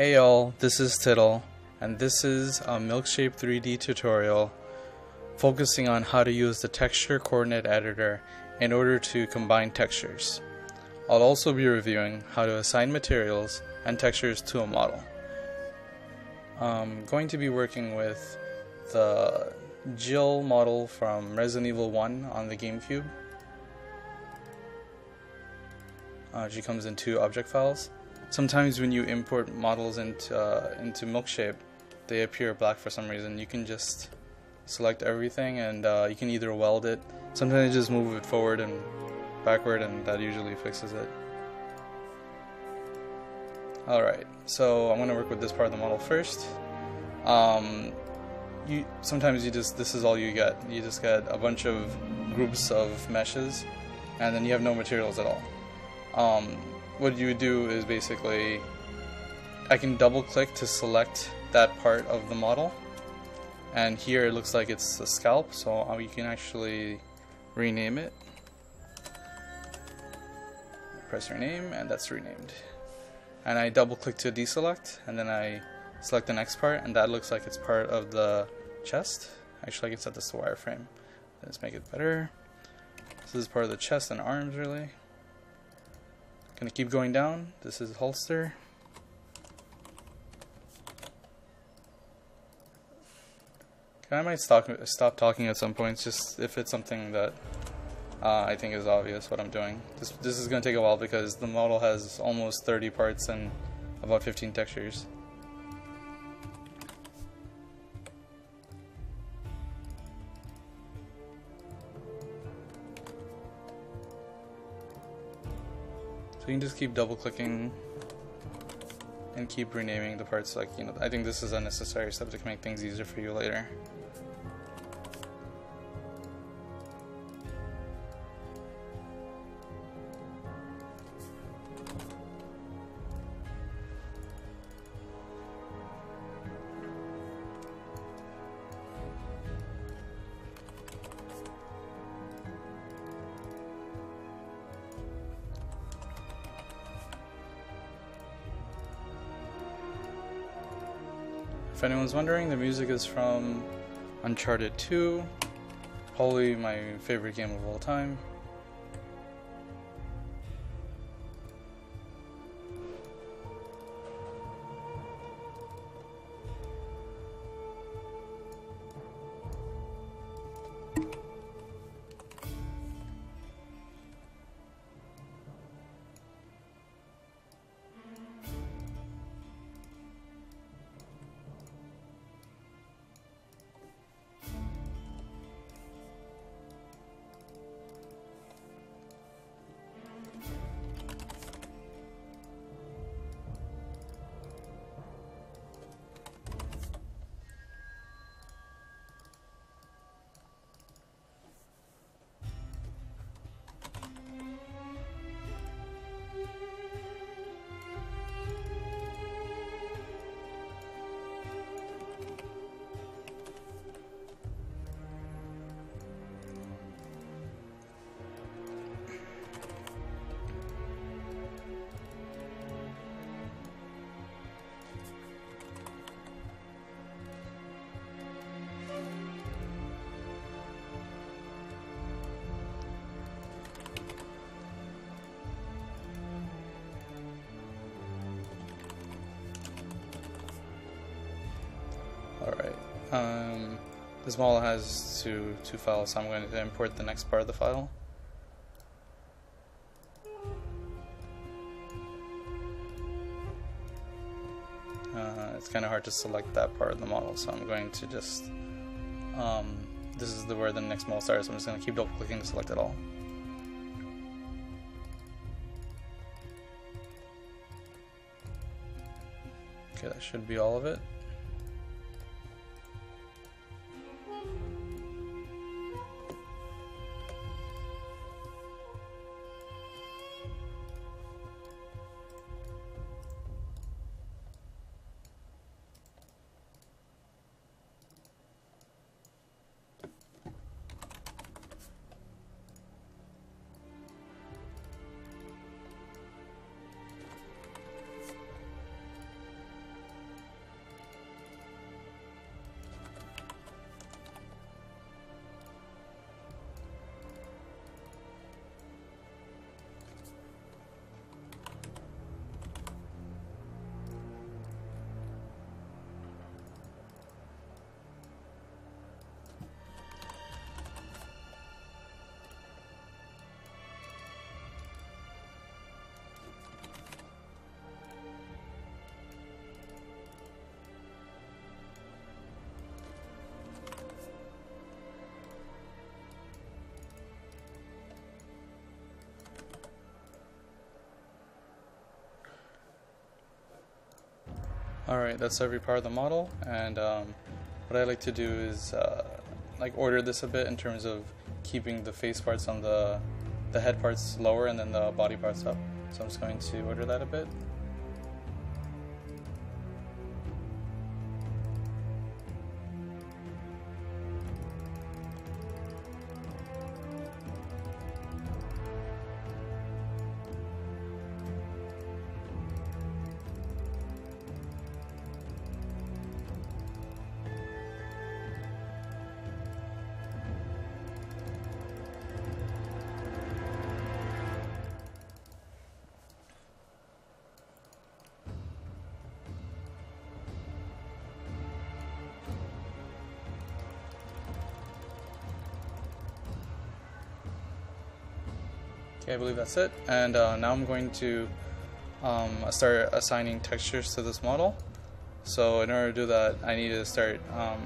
Hey y'all, this is Tidel, and this is a Milkshape 3D tutorial focusing on how to use the texture coordinate editor in order to combine textures. I'll also be reviewing how to assign materials and textures to a model. I'm going to be working with the Jill model from Resident Evil 1 on the GameCube. Uh, she comes in two object files. Sometimes when you import models into, uh, into Milkshape, they appear black for some reason. You can just select everything and uh, you can either weld it. Sometimes you just move it forward and backward and that usually fixes it. Alright, so I'm going to work with this part of the model first. Um, you Sometimes you just, this is all you get. You just get a bunch of groups of meshes and then you have no materials at all. Um, what you would do is basically, I can double click to select that part of the model. And here it looks like it's a scalp so you can actually rename it. Press rename and that's renamed. And I double click to deselect and then I select the next part and that looks like it's part of the chest. Actually I can set this to wireframe. Let's make it better. This is part of the chest and arms really gonna keep going down this is holster I might stop stop talking at some points, just if it's something that uh, I think is obvious what I'm doing. This this is to take a while because the model has almost 30 parts and about 15 textures. You can just keep double clicking and keep renaming the parts like you know I think this is a necessary step to make things easier for you later. Anyone's wondering, the music is from Uncharted 2, probably my favorite game of all time. Um, this model has two, two files, so I'm going to import the next part of the file. Uh, it's kind of hard to select that part of the model, so I'm going to just... Um, this is the where the next model starts, so I'm just going to keep double clicking to select it all. Okay, that should be all of it. Alright, that's every part of the model, and um, what I like to do is uh, like order this a bit in terms of keeping the face parts on the the head parts lower and then the body parts up. So I'm just going to order that a bit. Believe that's it. And uh, now I'm going to um, start assigning textures to this model. So in order to do that, I need to start um,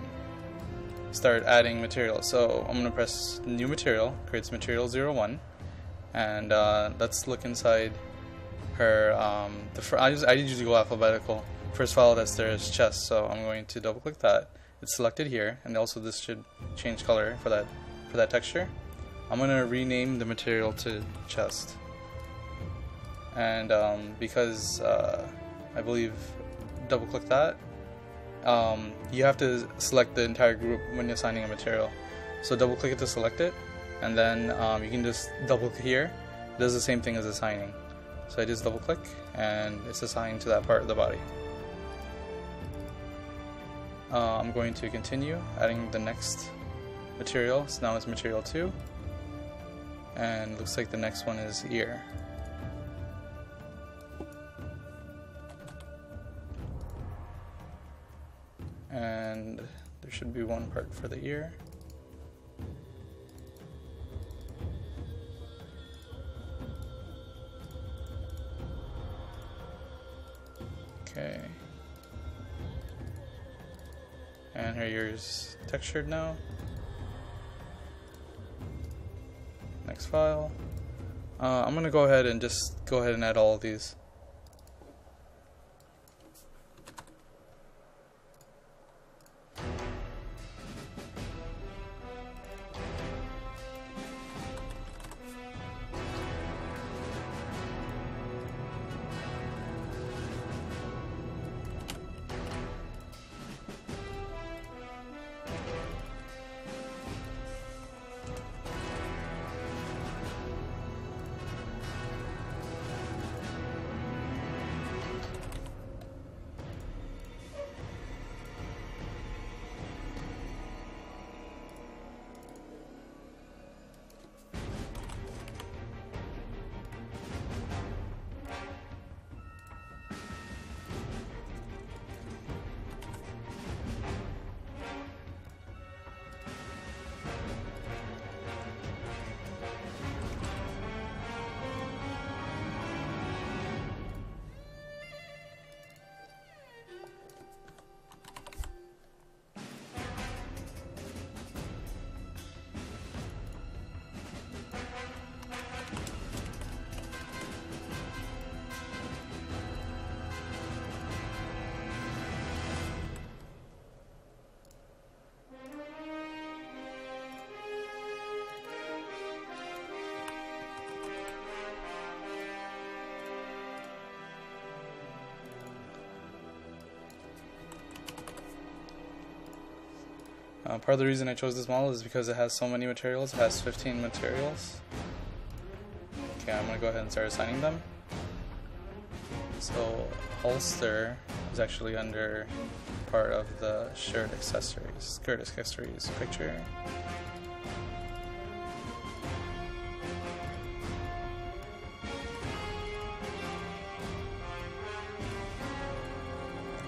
start adding material. So I'm going to press New Material, creates Material 01, and uh, let's look inside her. Um, the I, just, I usually go alphabetical. First file that's there is chest, so I'm going to double click that. It's selected here, and also this should change color for that for that texture. I'm gonna rename the material to chest. And um, because uh, I believe double click that, um, you have to select the entire group when you're assigning a material. So double click it to select it, and then um, you can just double click here. It does the same thing as assigning. So I just double click, and it's assigned to that part of the body. Uh, I'm going to continue adding the next material. So now it's material 2 and looks like the next one is ear. And there should be one part for the ear. Okay. And her ear's textured now. Next file. Uh, I'm gonna go ahead and just go ahead and add all of these. Uh, part of the reason I chose this model is because it has so many materials. It has 15 materials. Okay, I'm to go ahead and start assigning them. So, holster is actually under part of the shirt accessories, skirt accessories picture.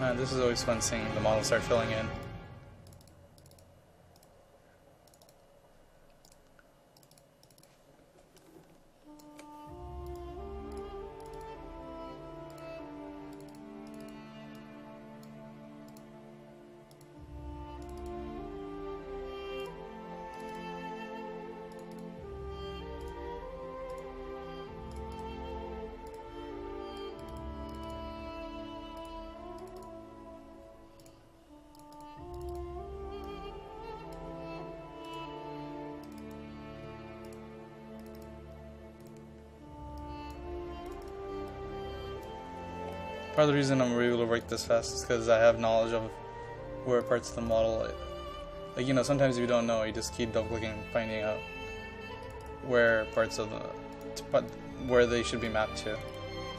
Uh, this is always fun seeing the model start filling in. Part of the reason I'm able to work this fast is because I have knowledge of where parts of the model, like you know, sometimes if you don't know, you just keep double clicking, finding out where parts of the, where they should be mapped to,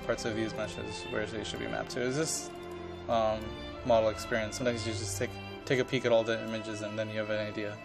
parts of these meshes where they should be mapped to. Is this um, model experience? Sometimes you just take take a peek at all the images and then you have an idea.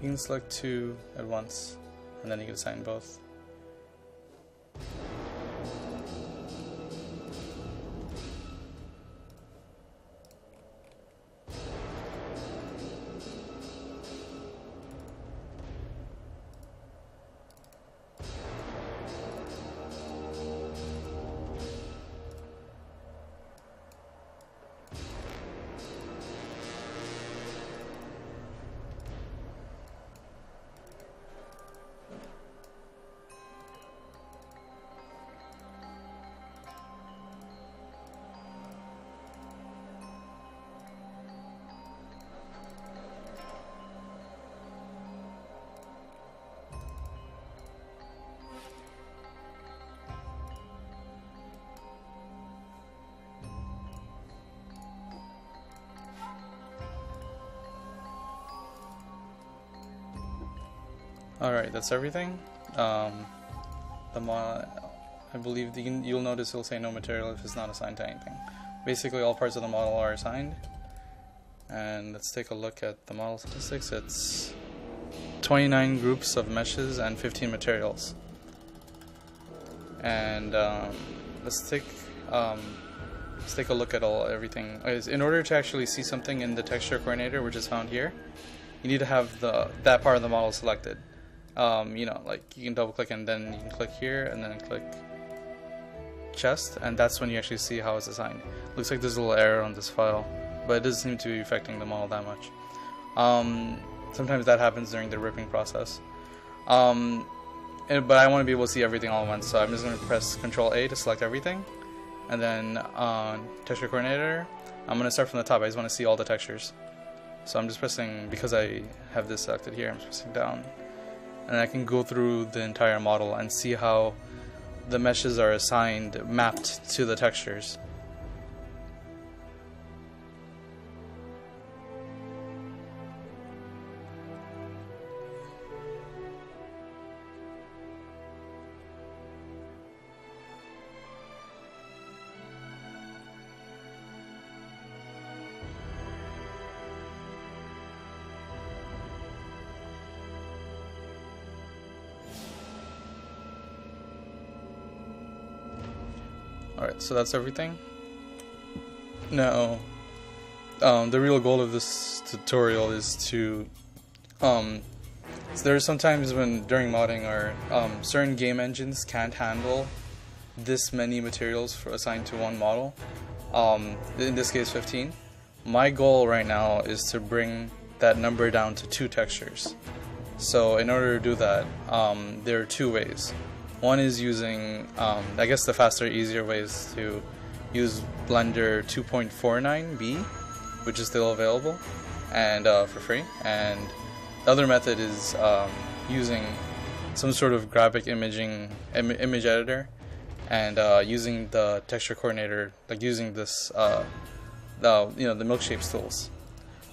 You can select two at once, and then you can assign both. Alright, that's everything. Um, the mo I believe the, you'll notice it'll say no material if it's not assigned to anything. Basically all parts of the model are assigned. And let's take a look at the model statistics. It's 29 groups of meshes and 15 materials. And um, let's take um, let's take a look at all everything. In order to actually see something in the texture coordinator, which is found here, you need to have the that part of the model selected um, you know, like you can double click and then you can click here and then click chest and that's when you actually see how it's assigned. Looks like there's a little error on this file, but it doesn't seem to be affecting them all that much. Um, sometimes that happens during the ripping process. Um, and, but I want to be able to see everything all at once, so I'm just going to press Control A to select everything. And then on Texture Coordinator, I'm going to start from the top. I just want to see all the textures. So I'm just pressing, because I have this selected here, I'm just pressing down and I can go through the entire model and see how the meshes are assigned mapped to the textures. So that's everything. Now, um, the real goal of this tutorial is to, um, so there are sometimes when during modding or um, certain game engines can't handle this many materials for assigned to one model. Um, in this case, 15. My goal right now is to bring that number down to two textures. So in order to do that, um, there are two ways. One is using, um, I guess the faster, easier ways to use Blender 2.49b, which is still available and uh, for free. And the other method is um, using some sort of graphic imaging Im image editor and uh, using the texture coordinator, like using this, uh, the you know the Milkshapes tools.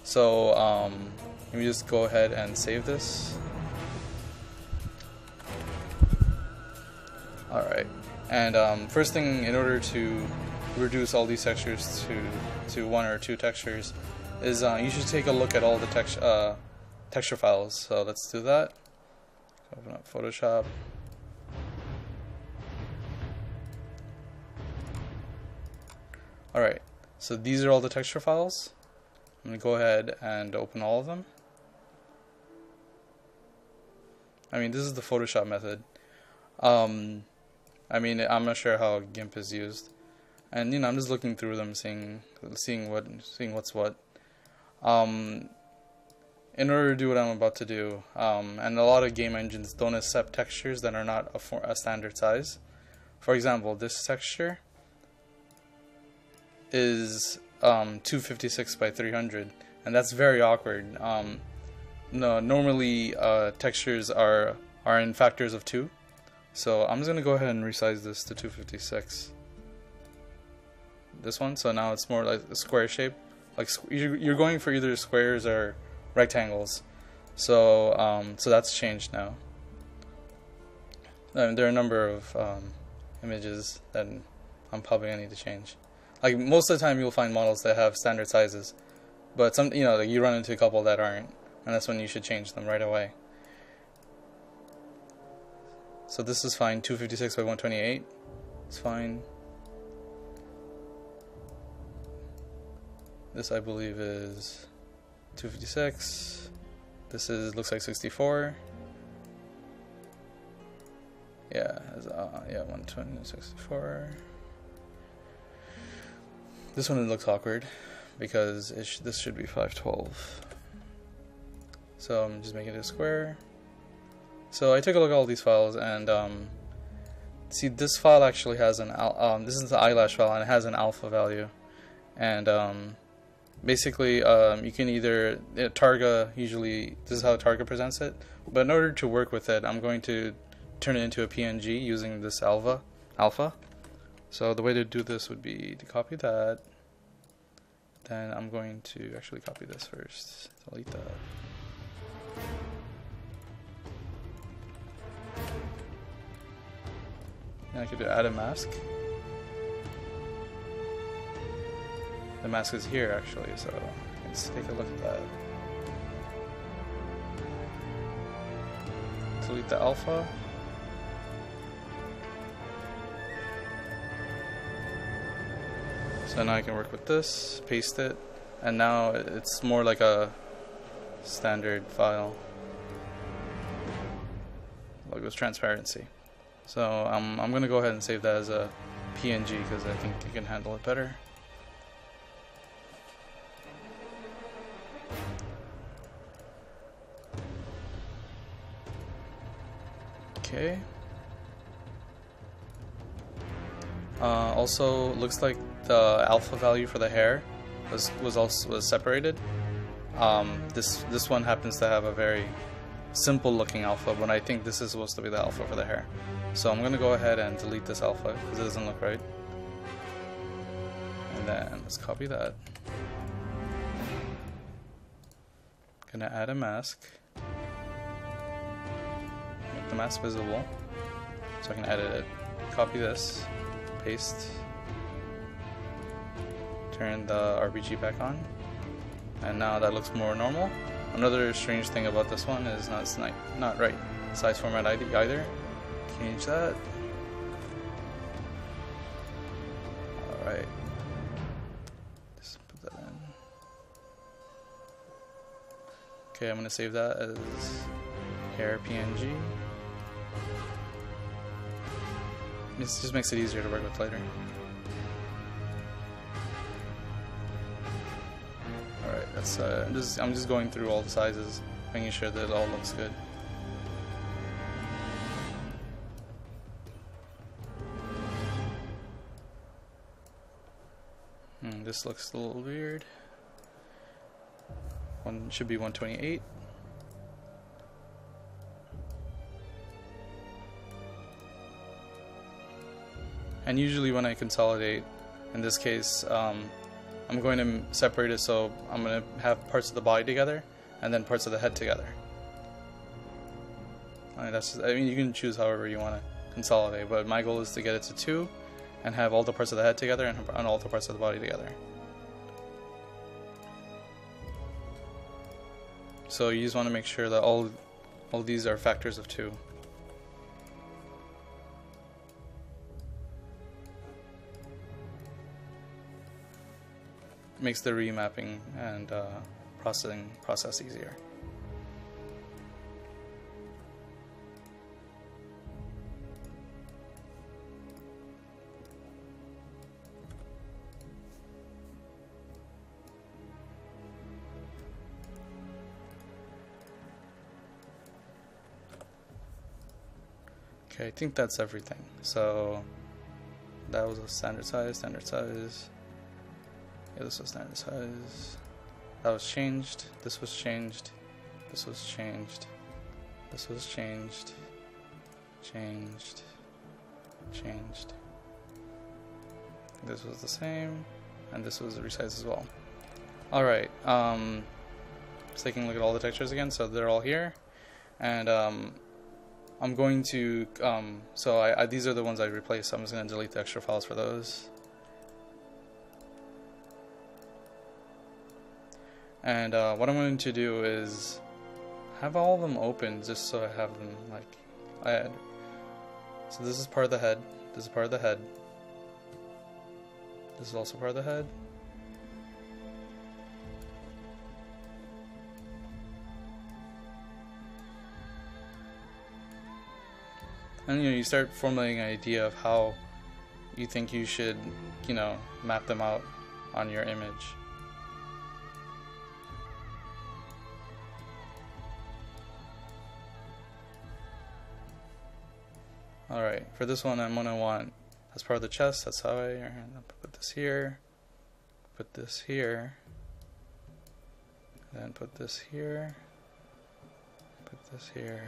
So um, let me just go ahead and save this. Alright, and um, first thing, in order to reduce all these textures to to one or two textures is uh, you should take a look at all the text uh, texture files. So let's do that. Open up Photoshop. Alright, so these are all the texture files. I'm going to go ahead and open all of them. I mean, this is the Photoshop method. Um, I mean, I'm not sure how GIMP is used, and you know, I'm just looking through them, seeing seeing what seeing what's what. Um, in order to do what I'm about to do, um, and a lot of game engines don't accept textures that are not a, a standard size. For example, this texture is um, 256 by 300, and that's very awkward. Um, no, normally uh, textures are are in factors of two, so I'm just gonna go ahead and resize this to 256. This one, so now it's more like a square shape. Like you're going for either squares or rectangles. So um, so that's changed now. there are a number of um, images that I'm probably gonna need to change. Like most of the time, you'll find models that have standard sizes, but some you know like you run into a couple that aren't, and that's when you should change them right away. So this is fine. 256 by 128. It's fine. This I believe is 256. This is looks like 64. Yeah, uh, yeah, 120, 64. This one looks awkward because sh this should be 512. So I'm just making it a square. So I took a look at all these files and um, see this file actually has an um, this is the eyelash file and it has an alpha value. And um, basically um, you can either Targa usually this is how Targa presents it. But in order to work with it I'm going to turn it into a PNG using this alpha alpha. So the way to do this would be to copy that. Then I'm going to actually copy this first. Delete that and I could do add a mask The mask is here actually, so let's take a look at that. Delete the alpha. So now I can work with this, paste it, and now it's more like a standard file. Logos transparency. So um, I'm going to go ahead and save that as a PNG because I think it can handle it better. Okay. Uh, also, looks like the alpha value for the hair was was also was separated. Um, this this one happens to have a very simple looking alpha, but I think this is supposed to be the alpha for the hair. So I'm gonna go ahead and delete this alpha because it doesn't look right. And then let's copy that. Gonna add a mask Make the mask visible so I can edit it. Copy this, paste, turn the RGB back on, and now that looks more normal. Another strange thing about this one is not it's not, right size format ID either. Change that. Alright. Just put that in. Okay, I'm gonna save that as hair PNG. This just makes it easier to work with later. Uh, I'm just I'm just going through all the sizes, making sure that it all looks good. Hmm, this looks a little weird. One should be 128. And usually when I consolidate, in this case, um, I'm going to separate it so I'm going to have parts of the body together and then parts of the head together. Mean, that's I mean, you can choose however you want to consolidate, but my goal is to get it to two, and have all the parts of the head together and, and all the parts of the body together. So you just want to make sure that all all these are factors of 2. Makes the remapping and uh, processing process easier. Okay, I think that's everything. So that was a standard size, standard size. Yeah, this was not standard size. That was changed. This was changed. This was changed. This was changed. Changed. Changed. This was the same. And this was resized as well. Alright, um, just taking a look at all the textures again. So they're all here. And um, I'm going to, um, so I, I, these are the ones I replaced, so I'm just going to delete the extra files for those. And uh, what I'm going to do is have all of them open just so I have them like, I had, so this is part of the head, this is part of the head, this is also part of the head, and you know you start formulating an idea of how you think you should you know map them out on your image alright for this one I'm gonna want as part of the chest that's how I put this here put this here then put this here put this here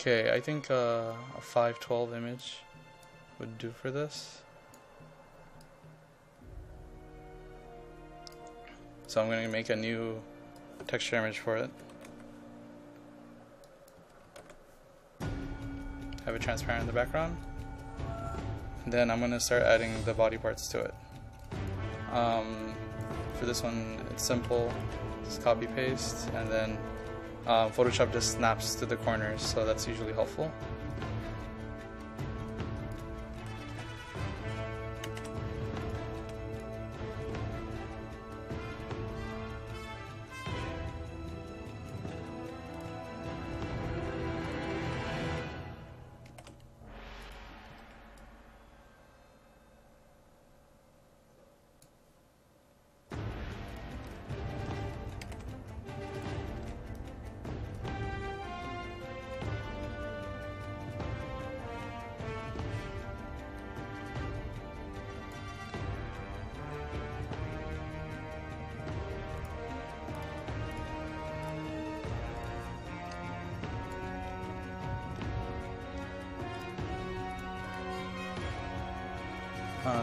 Okay, I think uh, a 512 image would do for this. So I'm going to make a new texture image for it. Have it transparent in the background. And then I'm going to start adding the body parts to it. Um, for this one, it's simple. Just copy paste and then uh, Photoshop just snaps to the corners, so that's usually helpful.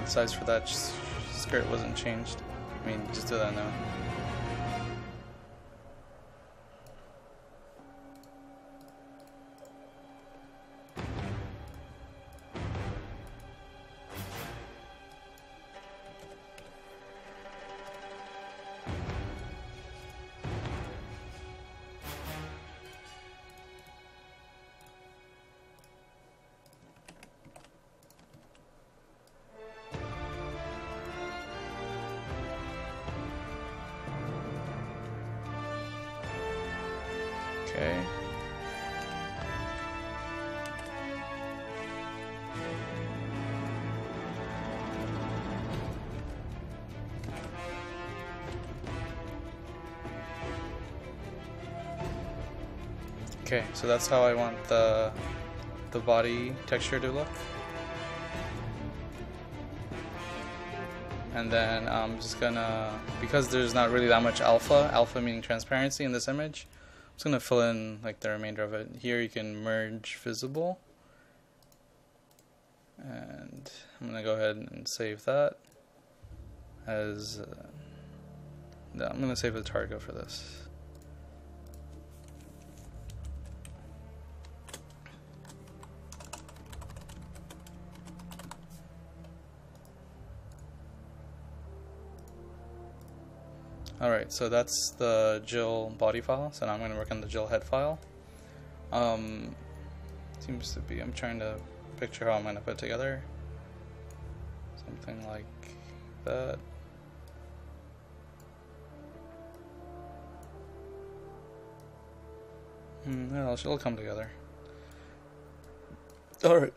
Size for that skirt wasn't changed. I mean, just do that now. So that's how I want the the body texture to look. And then I'm just gonna, because there's not really that much alpha, alpha meaning transparency in this image, I'm just to fill in like the remainder of it. Here you can merge visible. and I'm gonna go ahead and save that as uh, no, I'm gonna save the Targa for this Alright, so that's the Jill body file, so now I'm going to work on the Jill head file. Um, seems to be, I'm trying to picture how I'm going to put together something like that. Hmm, well, it'll come together. Alright,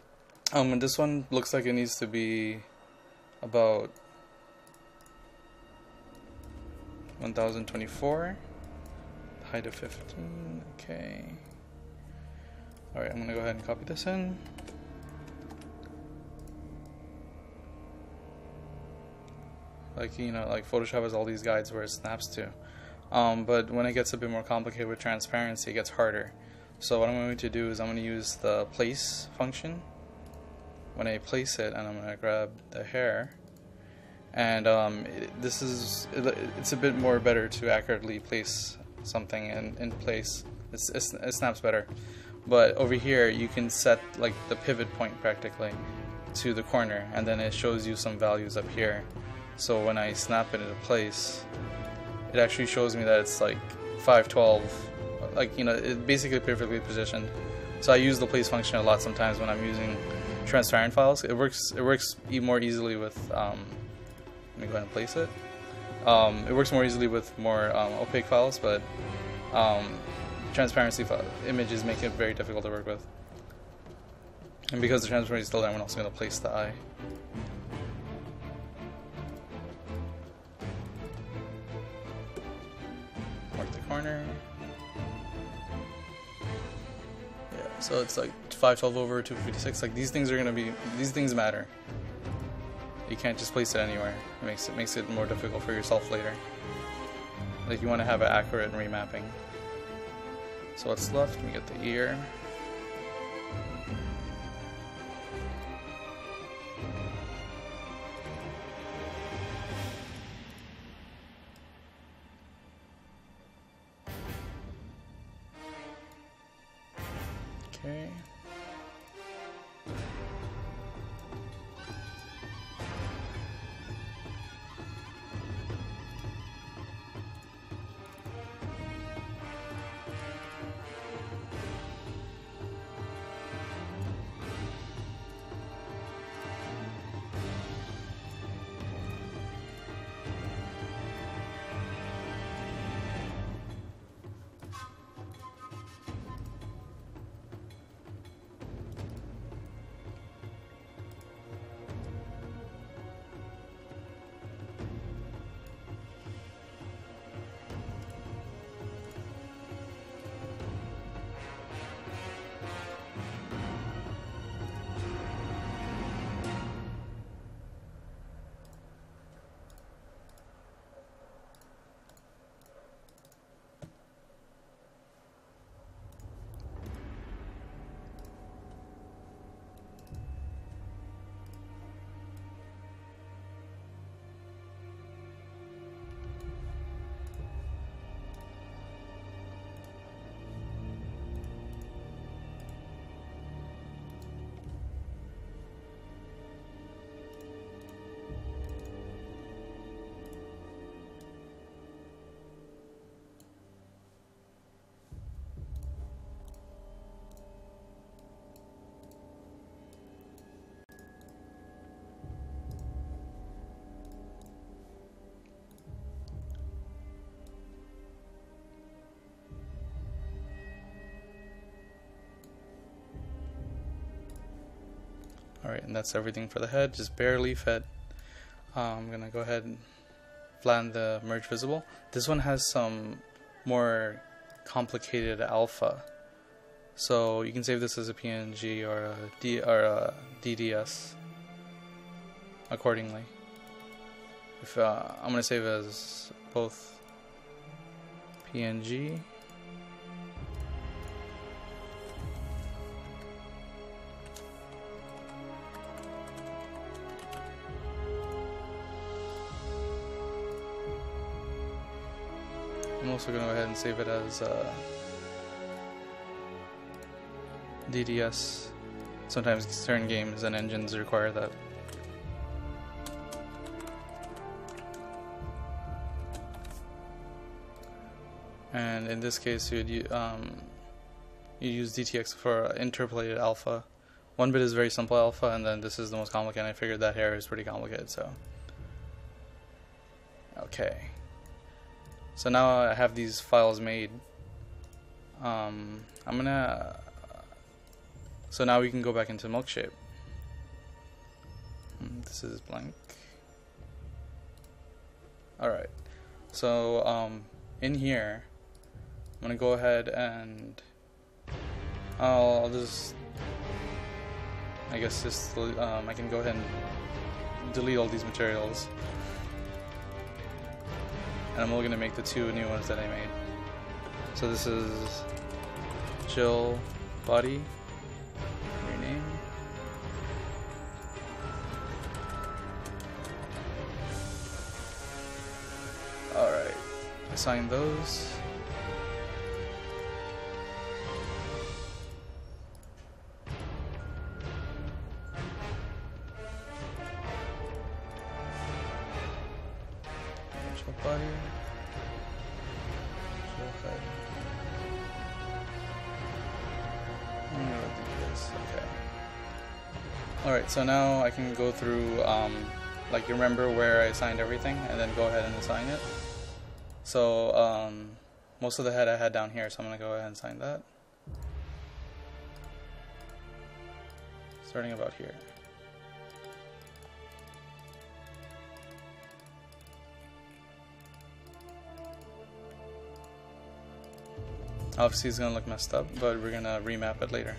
um, and this one looks like it needs to be about 1024 height of 15 okay. Alright I'm gonna go ahead and copy this in. Like you know like Photoshop has all these guides where it snaps to. Um, but when it gets a bit more complicated with transparency it gets harder. So what I'm going to do is I'm going to use the place function. When I place it and I'm going to grab the hair and um, this is it, it's a bit more better to accurately place something in, in place. It's, it's, it snaps better. But over here you can set like the pivot point practically to the corner and then it shows you some values up here. So when I snap it into place it actually shows me that it's like 512 like you know it basically perfectly positioned. So I use the place function a lot sometimes when I'm using transparent files. It works it works more easily with um, let me go ahead and place it. Um, it works more easily with more um, opaque files, but um, transparency images make it very difficult to work with. And because the transparency is still there, I'm also going to place the eye. Mark the corner. Yeah, so it's like 512 over 256. Like these things are going to be, these things matter. You can't just place it anywhere. It makes it makes it more difficult for yourself later. Like you want to have it accurate remapping. So what's left? Me get the ear. Alright, and that's everything for the head, just bare leaf head. Um, I'm gonna go ahead and flatten the merge visible. This one has some more complicated alpha. So you can save this as a PNG or a, D, or a DDS accordingly. If uh, I'm gonna save as both PNG also going to go ahead and save it as uh, DDS. Sometimes certain games and engines require that. And in this case, you'd um, you use DTX for interpolated alpha. One bit is very simple alpha, and then this is the most complicated. I figured that here is pretty complicated, so. Okay. So now I have these files made. Um, I'm gonna. So now we can go back into Milkshape. Hmm, this is blank. Alright. So um, in here, I'm gonna go ahead and I'll just I guess just um, I can go ahead and delete all these materials and I'm only gonna make the two new ones that I made. So this is Jill body rename alright assign those So now I can go through, um, like you remember where I assigned everything, and then go ahead and assign it. So, um, most of the head I had down here, so I'm going to go ahead and assign that. Starting about here. Obviously it's gonna look messed up, but we're gonna remap it later.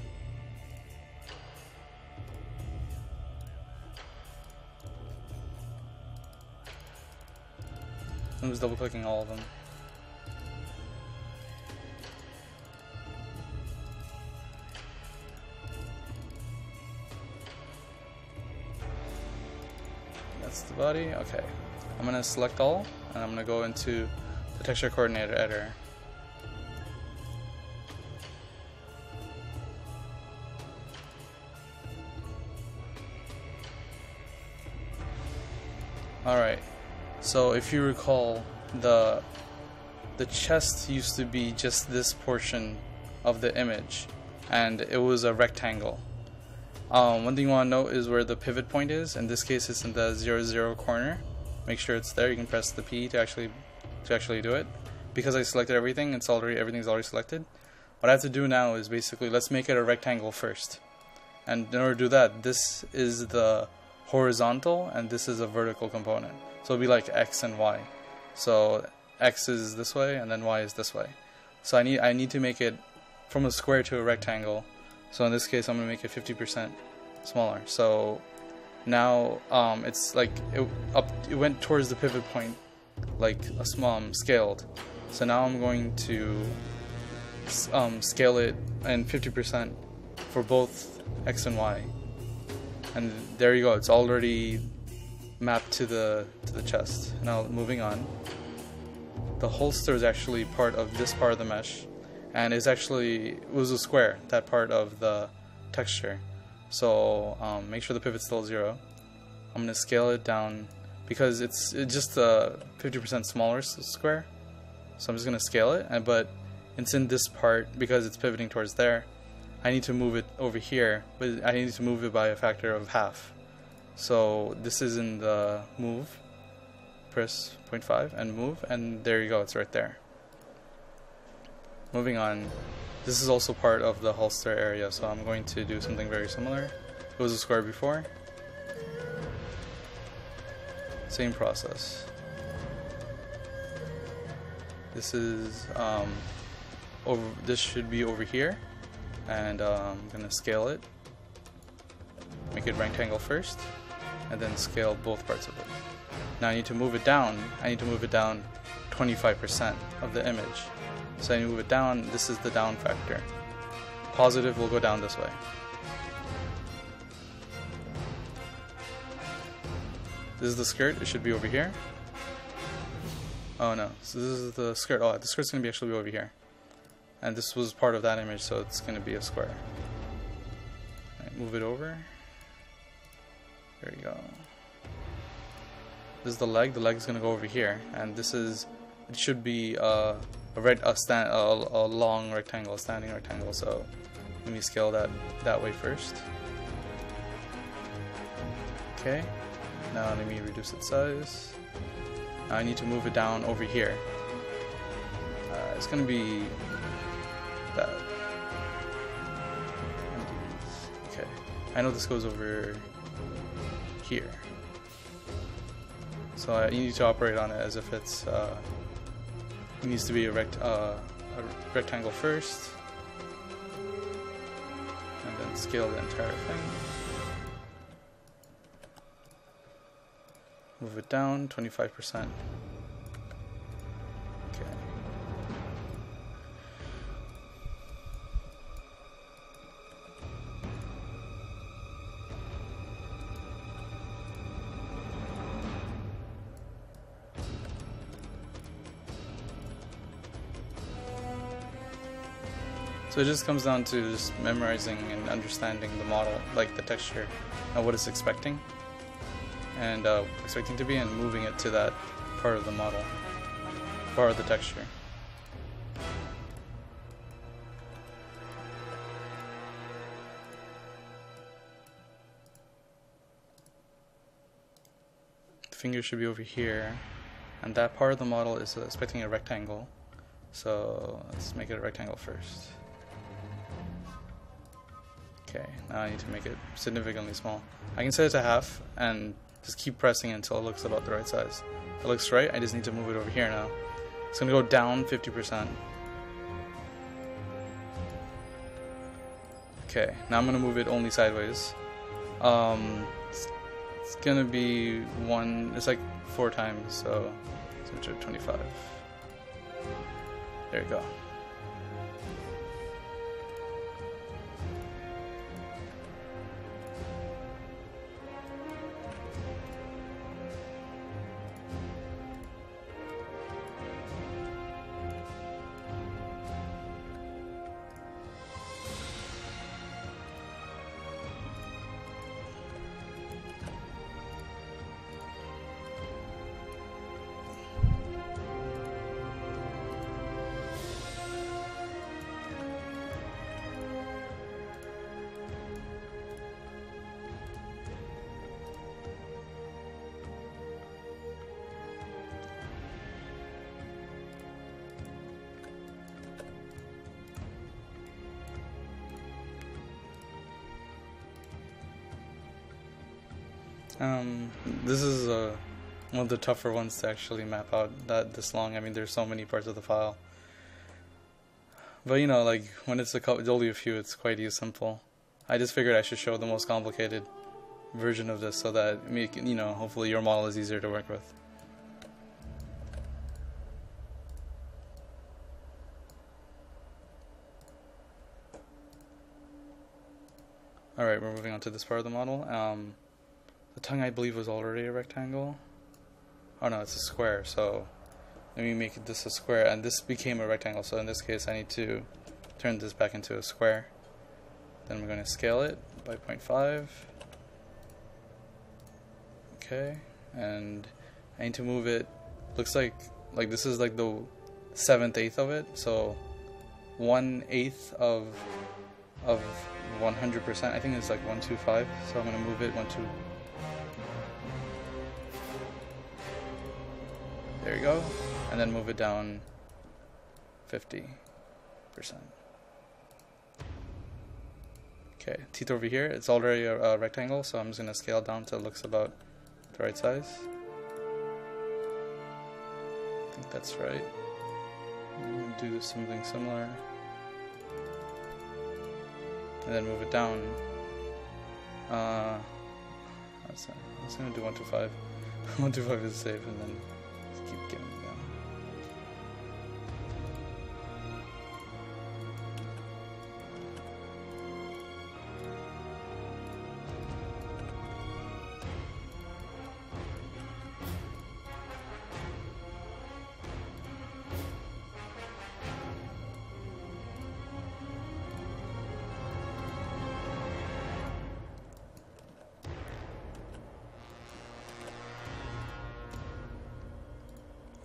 I'm just double clicking all of them. That's the body, okay. I'm gonna select all, and I'm gonna go into the texture coordinator editor. So if you recall, the the chest used to be just this portion of the image, and it was a rectangle. Um, one thing you want to note is where the pivot point is. In this case, it's in the 0, 0 corner. Make sure it's there. You can press the P to actually to actually do it. Because I selected everything, it's already everything's already selected. What I have to do now is basically let's make it a rectangle first. And in order to do that, this is the horizontal and this is a vertical component. So it'll be like x and y. So x is this way and then y is this way. So I need I need to make it from a square to a rectangle. So in this case I'm going to make it 50% smaller. So now um, it's like it up it went towards the pivot point like a small um, scaled. So now I'm going to um, scale it and 50% for both x and y and there you go it's already mapped to the to the chest. Now moving on. The holster is actually part of this part of the mesh and is actually it was a square that part of the texture. So um, make sure the pivot's still zero. I'm gonna scale it down because it's, it's just a 50% smaller square. So I'm just gonna scale it and but it's in this part because it's pivoting towards there. I need to move it over here, but I need to move it by a factor of half. So this is in the move, press 0.5 and move, and there you go, it's right there. Moving on, this is also part of the holster area, so I'm going to do something very similar. It was a square before. Same process. This is, um, over, this should be over here and uh, I'm gonna scale it make it rectangle first and then scale both parts of it. Now I need to move it down. I need to move it down 25% of the image. So I move it down. This is the down factor. Positive will go down this way. This is the skirt. It should be over here. Oh no, so this is the skirt. Oh, the skirt's gonna be actually over here. And this was part of that image, so it's gonna be a square. Right, move it over. There you go. This is the leg. The leg is gonna go over here, and this is. It should be uh, a red, a stand, a, a long rectangle, a standing rectangle. So let me scale that that way first. Okay. Now let me reduce its size. Now I need to move it down over here. Uh, it's gonna be that. Okay. I know this goes over here. So uh, you need to operate on it as if it's uh, it needs to be a, rect uh, a rectangle first, and then scale the entire thing. Move it down 25%. So it just comes down to just memorizing and understanding the model, like the texture and what it's expecting and uh, expecting to be and moving it to that part of the model, part of the texture. The finger should be over here, and that part of the model is uh, expecting a rectangle. So let's make it a rectangle first. Okay, now I need to make it significantly small. I can set it to half and just keep pressing until it looks about the right size. It looks right, I just need to move it over here now. It's gonna go down 50%. Okay, now I'm gonna move it only sideways. Um, it's, it's gonna be one, it's like four times, so it's 25. There you go. Um, this is uh, one of the tougher ones to actually map out that this long. I mean, there's so many parts of the file. But you know, like when it's a couple, only a few, it's quite simple. I just figured I should show the most complicated version of this so that make you know, hopefully your model is easier to work with. Alright, we're moving on to this part of the model. Um, tongue, I believe, was already a rectangle. Oh no, it's a square, so let me make this a square, and this became a rectangle, so in this case I need to turn this back into a square. Then we're going to scale it by 0.5. Okay, and I need to move it, looks like, like this is like the seventh eighth of it, so one eighth of of 100%, I think it's like 125, so I'm going to move it 1, There you go. And then move it down 50%. Okay, teeth over here. It's already a, a rectangle, so I'm just going to scale down till it looks about the right size. I think that's right. do something similar. And then move it down. Uh, I'm just going to do 1 to 5. 1 to 5 is safe, and then keep getting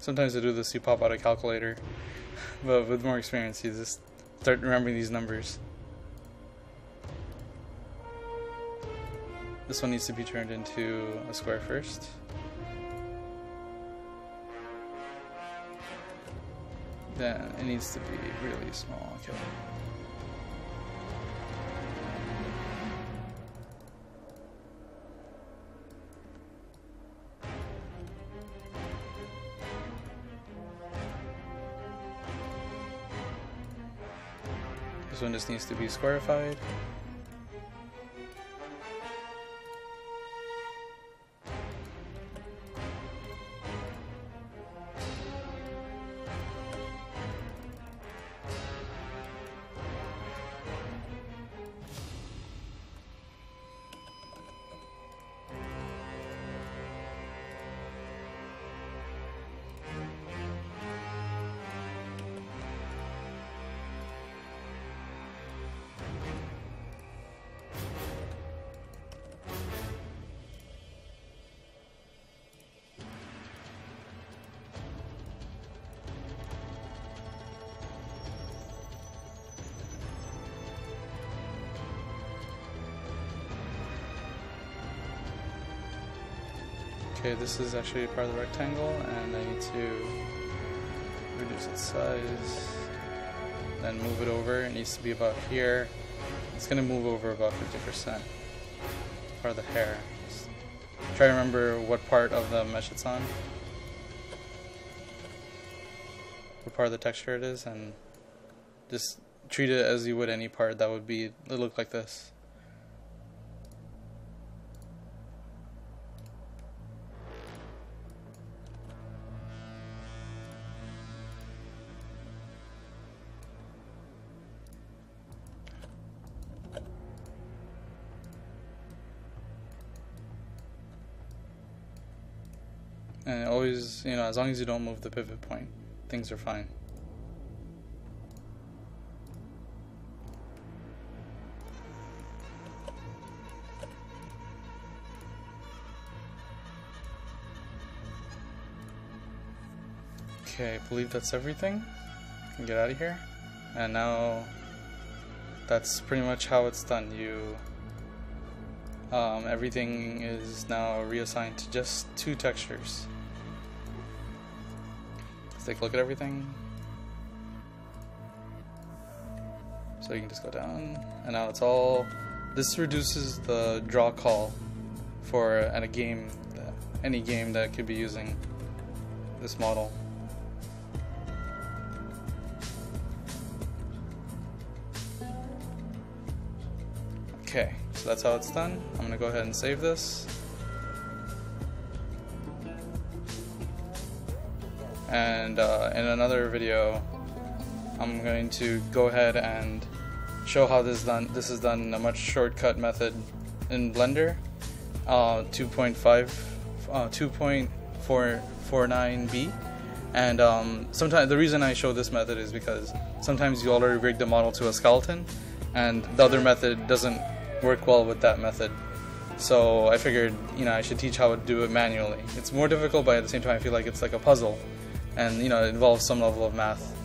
Sometimes I do this you pop out a calculator, but with more experience you just start remembering these numbers. This one needs to be turned into a square first. Then it needs to be really small, okay. One just needs to be squarified. Okay, this is actually part of the rectangle, and I need to reduce its size, then move it over. It needs to be about here. It's gonna move over about 50%. Part of the hair. Just try to remember what part of the mesh it's on. What part of the texture it is, and just treat it as you would any part that would be, it look like this. As long as you don't move the pivot point, things are fine. Okay, I believe that's everything. can get out of here. And now that's pretty much how it's done. You um, everything is now reassigned to just two textures. Let's take a look at everything. So you can just go down, and now it's all. This reduces the draw call for a game, any game that could be using this model. Okay, so that's how it's done. I'm gonna go ahead and save this. And uh, in another video, I'm going to go ahead and show how this done. This is done in a much shortcut method in Blender, uh, 2.5, uh, 2.449b. And um, sometimes the reason I show this method is because sometimes you already rig the model to a skeleton, and the other method doesn't work well with that method. So I figured, you know, I should teach how to do it manually. It's more difficult, but at the same time, I feel like it's like a puzzle, and you know, it involves some level of math.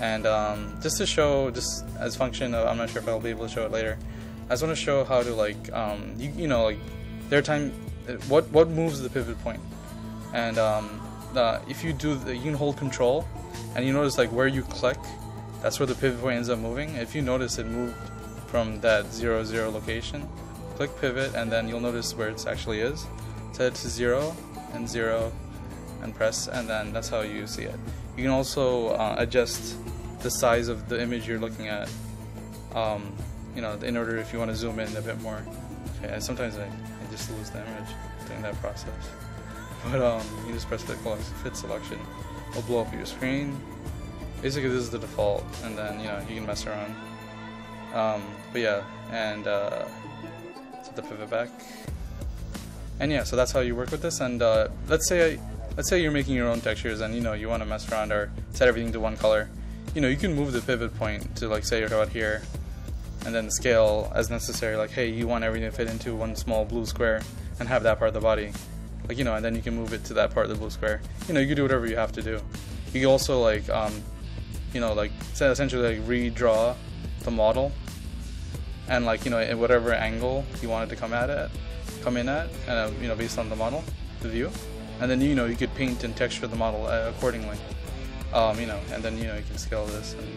And um, just to show, just as function, of, I'm not sure if I'll be able to show it later. I just want to show how to like, um, you, you know, like there are time, what what moves the pivot point, and um, uh, if you do, the, you can hold control, and you notice like where you click, that's where the pivot point ends up moving. If you notice it moved from that 0, 0 location. Click pivot and then you'll notice where it actually is. Set it to 0 and 0 and press and then that's how you see it. You can also uh, adjust the size of the image you're looking at um, you know, in order if you want to zoom in a bit more. Okay, sometimes I, I just lose the image during that process. But um, you just press the fit selection. It'll blow up your screen. Basically this is the default and then you know you can mess around. Um, but yeah, and uh, set the pivot back. And yeah, so that's how you work with this. And uh, let's say I, let's say you're making your own textures and you know you want to mess around or set everything to one color. You know, you can move the pivot point to like say you're about here, and then scale as necessary. Like, hey, you want everything to fit into one small blue square and have that part of the body. like you know, and then you can move it to that part of the blue square. You know, you can do whatever you have to do. You can also like, um, you know, like essentially like redraw the model, and like you know, in whatever angle you want it to come at it, come in at, and uh, you know, based on the model, the view, and then you know you could paint and texture the model uh, accordingly. Um, you know, and then you know you can scale this and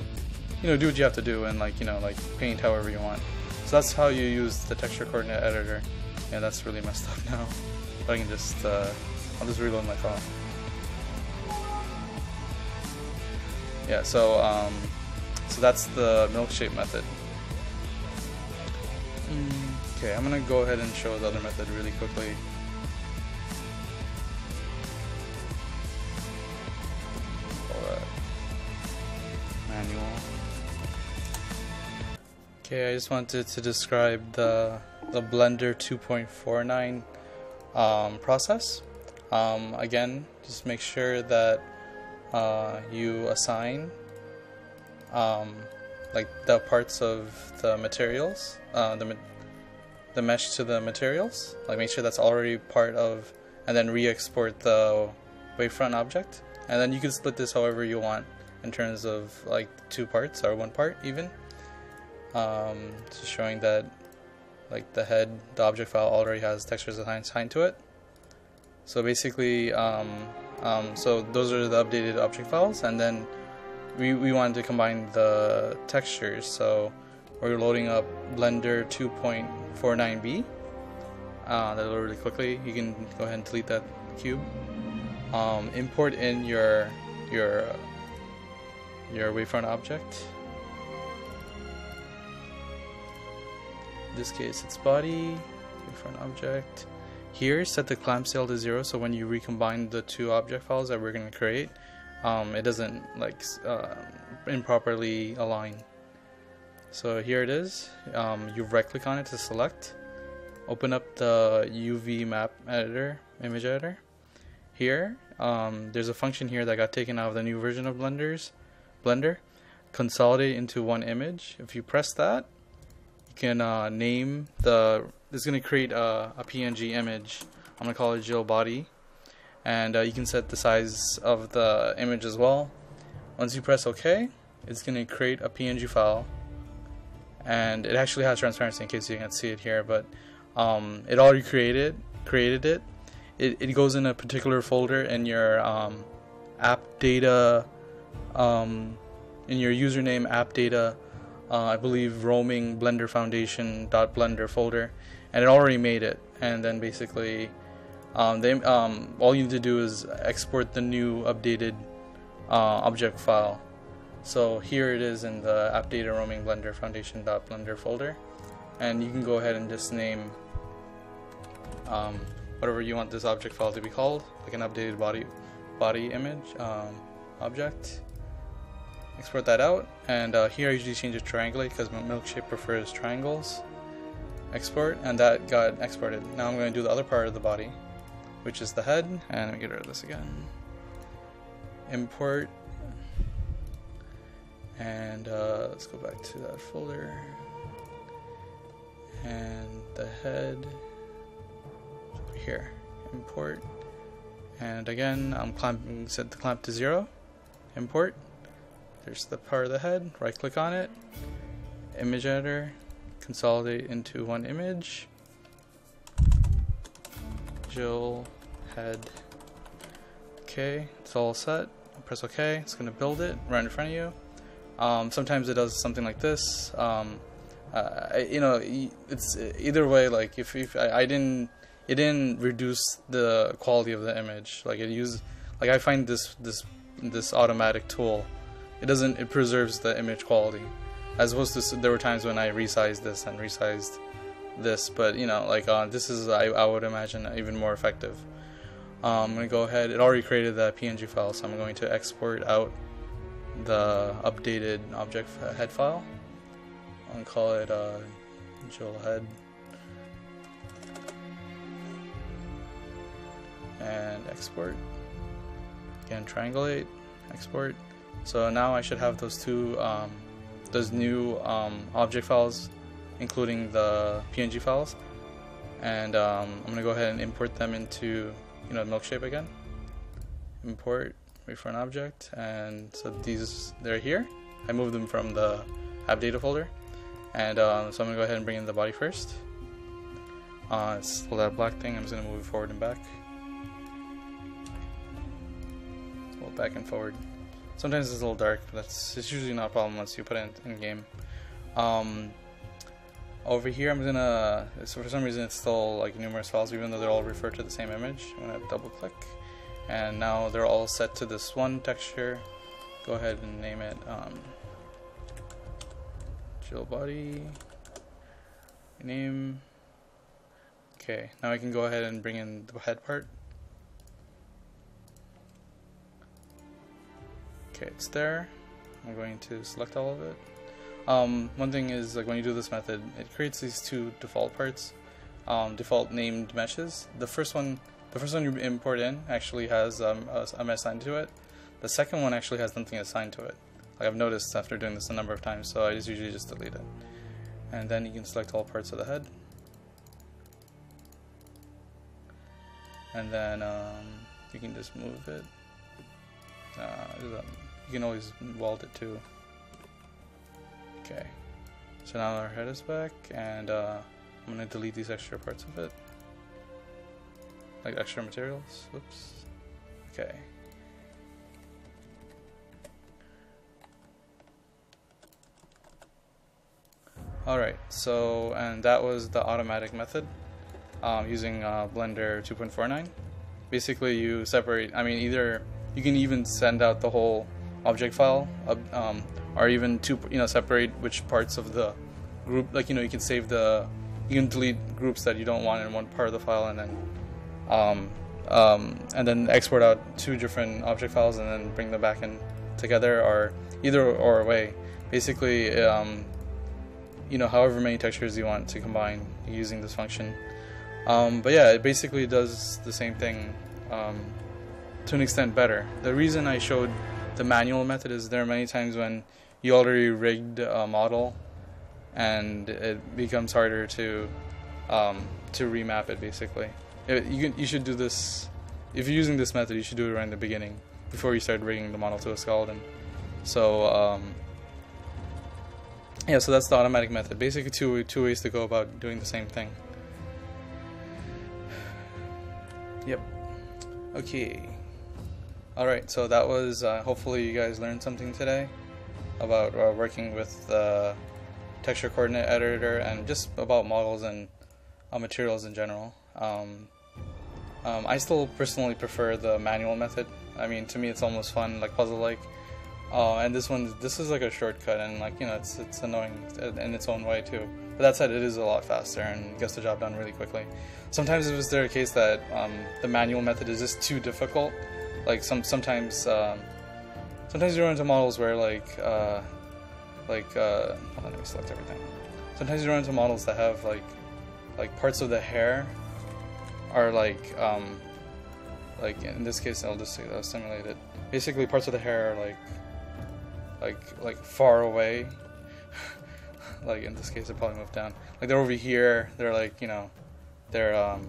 you know do what you have to do and like you know like paint however you want. So that's how you use the texture coordinate editor. Yeah, that's really messed up now. But I can just, uh, I'll just reload my file. Yeah, so, um, so that's the Milkshape method. Okay, I'm gonna go ahead and show the other method really quickly. Manual. Okay, I just wanted to describe the the Blender 2.49 um, process. Um, again, just make sure that uh, you assign um, like the parts of the materials, uh, the the mesh to the materials. Like make sure that's already part of, and then re-export the wavefront object. And then you can split this however you want in terms of like two parts or one part even. Um, just showing that like the head, the object file already has textures assigned to it. So basically, um, um, so those are the updated object files, and then we, we wanted to combine the textures. So we're loading up Blender 2.49b. Uh, that'll really quickly. You can go ahead and delete that cube. Um, import in your your your wavefront object. In this case, it's body, wavefront object. Here, set the clamp scale to zero, so when you recombine the two object files that we're going to create, um, it doesn't like uh, improperly align. So here it is. Um, you right click on it to select. Open up the UV map editor, image editor. Here, um, there's a function here that got taken out of the new version of Blender's Blender. Consolidate into one image. If you press that, you can uh, name the this is going to create a, a, PNG image I'm going to call it Jill body and uh, you can set the size of the image as well once you press OK it's going to create a PNG file and it actually has transparency in case you can't see it here but um, it already created created it. it it goes in a particular folder in your um, app data um, in your username app data uh, I believe roaming blender foundation dot blender folder and it already made it. And then basically um, they, um, all you need to do is export the new updated uh, object file. So here it is in the app data roaming blender foundation dot blender folder. And you can go ahead and just name um, whatever you want this object file to be called like an updated body body image um, object. Export that out and uh, here I usually change it to triangulate because my Milkshape prefers triangles. Export and that got exported. Now I'm going to do the other part of the body which is the head and let me get rid of this again. Import. And uh, let's go back to that folder. And the head here. Import. And again I'm clamping set the clamp to zero import. There's the part of the head, right click on it, image editor, consolidate into one image, Jill head, okay, it's all set, press OK, it's going to build it right in front of you. Um, sometimes it does something like this, um, uh, you know, it's either way, like if, if I, I didn't, it didn't reduce the quality of the image, like it used, like I find this, this, this automatic tool. It doesn't it preserves the image quality. As opposed to there were times when I resized this and resized this but you know like uh, this is I, I would imagine even more effective. Um, I'm gonna go ahead it already created that PNG file so I'm going to export out the updated object head file. I'll call it uh, Jill head. And export again triangulate export so now I should have those two, um, those new um, object files, including the PNG files. And um, I'm to go ahead and import them into you know Milkshape again. Import, wavefront object, and so these they're here. I moved them from the app data folder, and um, so I'm gonna go ahead and bring in the body first. Uh, it's that black thing. I'm just gonna move it forward and back. Back and forward. Sometimes it's a little dark, but that's it's usually not a problem once you put it in, in game. Um, over here, I'm gonna. So for some reason, it's still like numerous files, even though they're all referred to the same image. I'm gonna double click, and now they're all set to this one texture. Go ahead and name it um, Jill body. Name. Okay, now I can go ahead and bring in the head part. Okay, it's there. I'm going to select all of it. Um, one thing is like when you do this method, it creates these two default parts, um, default named meshes. The first one, the first one you import in actually has um, a, a mesh assigned to it. The second one actually has nothing assigned to it. Like I've noticed after doing this a number of times, so I just usually just delete it. And then you can select all parts of the head. And then um, you can just move it. Uh, you can always weld it too. Okay. So now our head is back, and uh, I'm gonna delete these extra parts of it. Like extra materials. Whoops. Okay. Alright, so, and that was the automatic method um, using uh, Blender 2.49. Basically, you separate, I mean, either you can even send out the whole object file, um, or even two, you know, separate which parts of the group. Like you know, you can save the, you can delete groups that you don't want in one part of the file, and then, um, um, and then export out two different object files, and then bring them back in together, or either or way. Basically, um, you know, however many textures you want to combine using this function. Um, but yeah, it basically does the same thing um, to an extent better. The reason I showed the manual method is there are many times when you already rigged a model and it becomes harder to um, to remap it basically. It, you, can, you should do this, if you're using this method, you should do it right in the beginning before you start rigging the model to a skeleton. So, um, yeah, so that's the automatic method. Basically two, two ways to go about doing the same thing. Yep. Okay. Alright, so that was, uh, hopefully you guys learned something today about uh, working with the texture coordinate editor and just about models and uh, materials in general. Um, um, I still personally prefer the manual method. I mean, to me it's almost fun, like puzzle-like. Uh, and this one, this is like a shortcut, and like you know, it's it's annoying in its own way too. But that said, it is a lot faster and gets the job done really quickly. Sometimes if it's there a case that um, the manual method is just too difficult, like some sometimes um, sometimes you run into models where like uh, like uh, on, let me select everything. Sometimes you run into models that have like like parts of the hair are like um, like in this case I'll just uh, simulate it. Basically, parts of the hair are like like like far away. like in this case, I probably moved down. Like they're over here. They're like you know, they're um.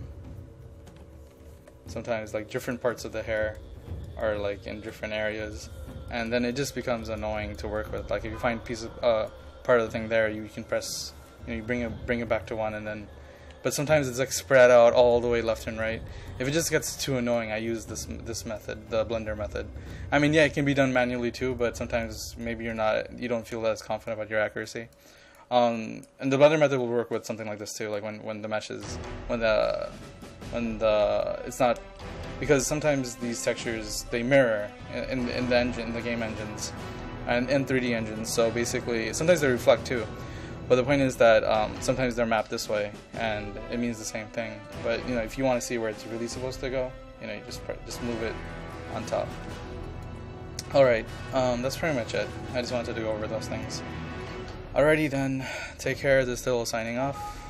Sometimes like different parts of the hair are like in different areas, and then it just becomes annoying to work with. Like if you find piece of uh, part of the thing there, you can press, you know, you bring it bring it back to one, and then. But sometimes it's like spread out all the way left and right. If it just gets too annoying, I use this this method, the blender method. I mean, yeah, it can be done manually too, but sometimes maybe you're not, you don't feel as confident about your accuracy. Um, and the blender method will work with something like this too, like when when the mesh is when the when the it's not because sometimes these textures they mirror in, in the engine, the game engines, and in 3D engines. So basically, sometimes they reflect too. But the point is that um, sometimes they're mapped this way, and it means the same thing. But you know, if you want to see where it's really supposed to go, you know, you just just move it on top. All right, um, that's pretty much it. I just wanted to go over those things. Alrighty then, take care. This is Tidel signing off.